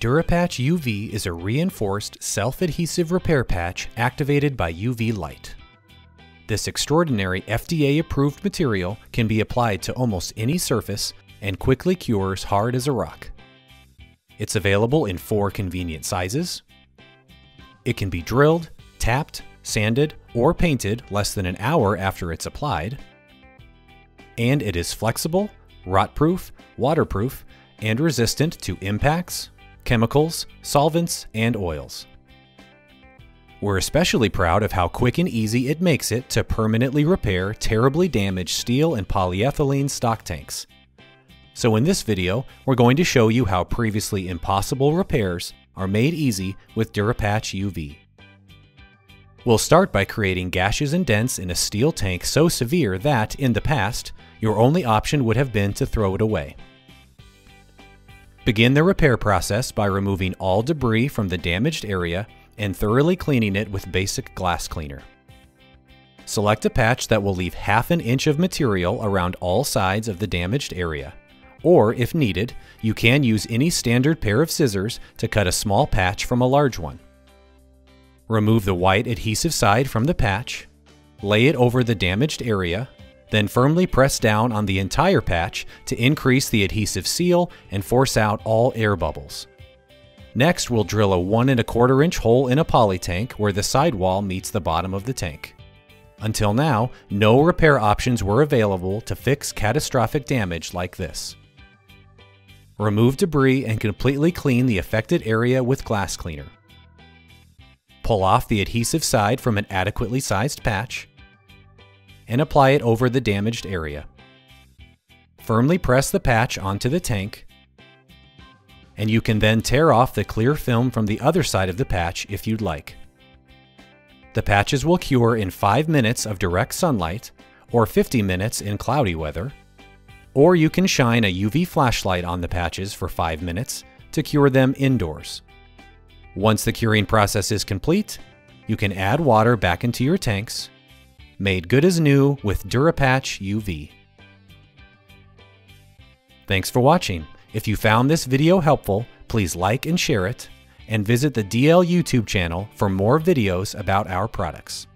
Durapatch UV is a reinforced self-adhesive repair patch activated by UV light. This extraordinary FDA-approved material can be applied to almost any surface and quickly cures hard as a rock. It's available in four convenient sizes. It can be drilled, tapped, sanded, or painted less than an hour after it's applied. And it is flexible, rot-proof, waterproof, and resistant to impacts, chemicals, solvents, and oils. We're especially proud of how quick and easy it makes it to permanently repair terribly damaged steel and polyethylene stock tanks. So in this video, we're going to show you how previously impossible repairs are made easy with Durapatch UV. We'll start by creating gashes and dents in a steel tank so severe that, in the past, your only option would have been to throw it away. Begin the repair process by removing all debris from the damaged area and thoroughly cleaning it with basic glass cleaner. Select a patch that will leave half an inch of material around all sides of the damaged area. Or, if needed, you can use any standard pair of scissors to cut a small patch from a large one. Remove the white adhesive side from the patch, lay it over the damaged area, then firmly press down on the entire patch to increase the adhesive seal and force out all air bubbles. Next, we'll drill a 1 and a quarter inch hole in a poly tank where the sidewall meets the bottom of the tank. Until now, no repair options were available to fix catastrophic damage like this. Remove debris and completely clean the affected area with glass cleaner. Pull off the adhesive side from an adequately sized patch and apply it over the damaged area. Firmly press the patch onto the tank, and you can then tear off the clear film from the other side of the patch if you'd like. The patches will cure in 5 minutes of direct sunlight, or 50 minutes in cloudy weather, or you can shine a UV flashlight on the patches for 5 minutes to cure them indoors. Once the curing process is complete, you can add water back into your tanks made good as new with Durapatch UV. Thanks for watching. If you found this video helpful, please like and share it, and visit the DL YouTube channel for more videos about our products.